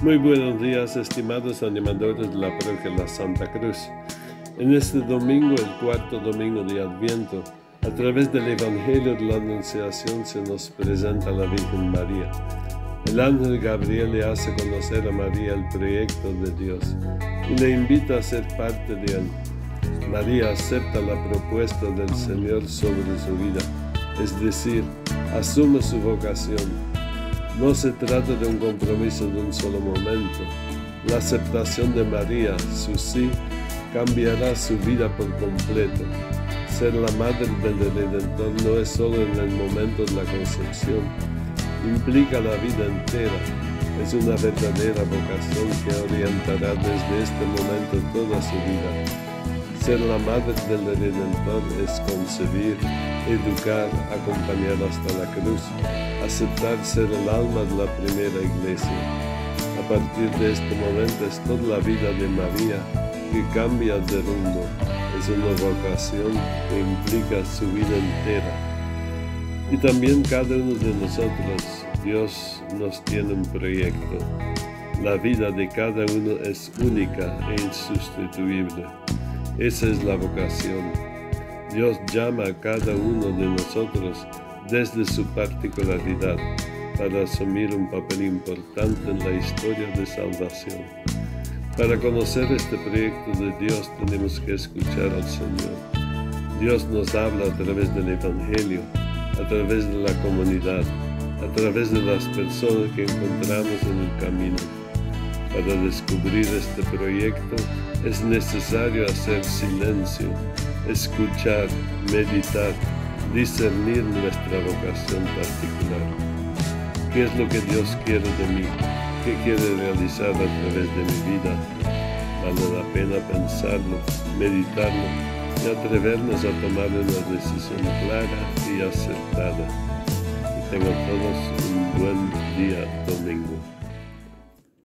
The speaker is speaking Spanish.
Muy buenos días, estimados animadores de la parroquia La Santa Cruz. En este domingo, el cuarto domingo de Adviento, a través del Evangelio de la Anunciación se nos presenta la Virgen María. El ángel Gabriel le hace conocer a María el proyecto de Dios y le invita a ser parte de él. María acepta la propuesta del Señor sobre su vida, es decir, asume su vocación no se trata de un compromiso de un solo momento. La aceptación de María, su sí, cambiará su vida por completo. Ser la madre del Redentor no es solo en el momento de la concepción, implica la vida entera. Es una verdadera vocación que orientará desde este momento toda su vida. Ser la madre del Redentor es concebir, educar, acompañar hasta la cruz, aceptar ser el alma de la primera iglesia. A partir de este momento es toda la vida de María que cambia de rumbo. Es una vocación que implica su vida entera. Y también cada uno de nosotros, Dios nos tiene un proyecto. La vida de cada uno es única e insustituible. Esa es la vocación. Dios llama a cada uno de nosotros desde su particularidad para asumir un papel importante en la historia de salvación. Para conocer este proyecto de Dios tenemos que escuchar al Señor. Dios nos habla a través del Evangelio, a través de la comunidad, a través de las personas que encontramos en el camino. Para descubrir este proyecto es necesario hacer silencio, escuchar, meditar discernir nuestra vocación particular. ¿Qué es lo que Dios quiere de mí? ¿Qué quiere realizar a través de mi vida? Vale la pena pensarlo, meditarlo y atrevernos a tomar una decisión clara y acertada. Que tengan todos un buen día domingo.